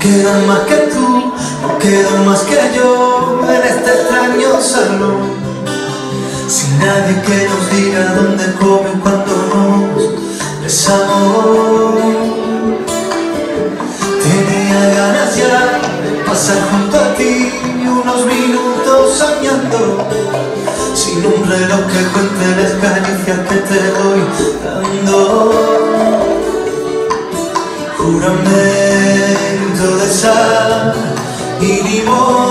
quedo más que tú, no quedo más que yo en este extraño salón. Sin nadie que nos diga dónde come cuando nos besamos. Tenía ganas ya de pasar junto a ti unos minutos soñando. Sin un reloj que cuente las caricias que te voy dando. Júrame y limón.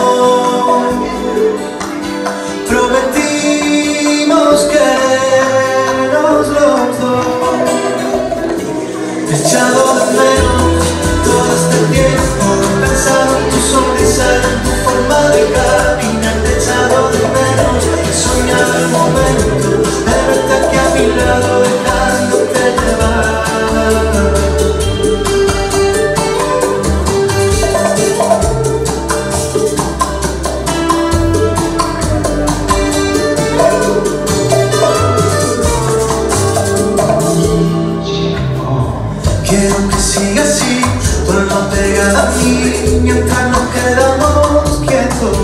Alma pegada a mí Mientras nos quedamos quietos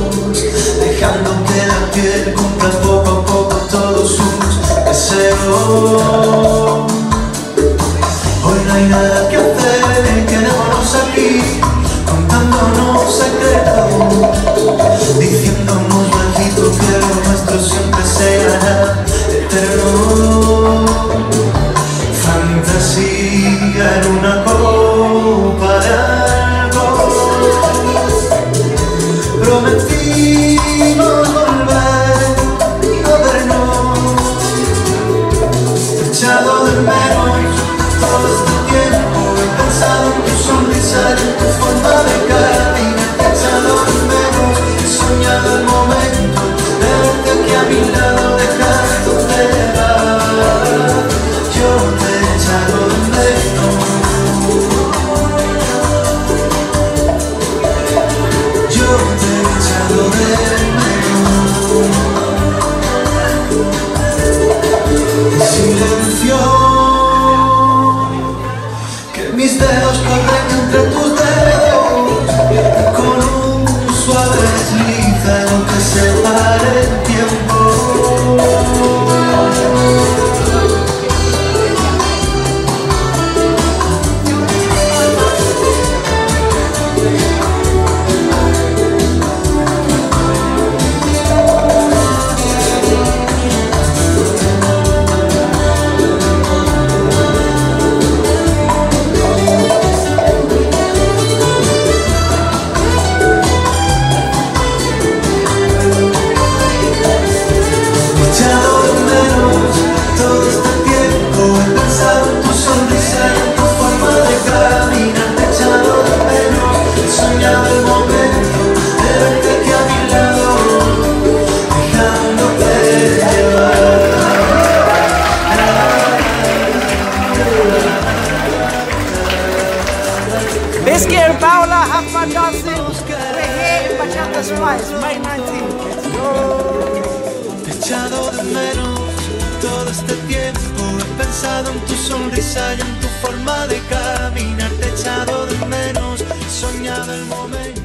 Dejando que la piel cumpla poco a poco todos sus deseos mis dedos corren entre tus dedos Con un suave desliz Algo que separe el And Paula Hafman dancing. We're here in Bachata Spice, May 19th. Let's go. Te he echado de menos todo este tiempo He pensado en tu sonrisa y en tu forma de caminar Te he echado de menos, he soñado el momento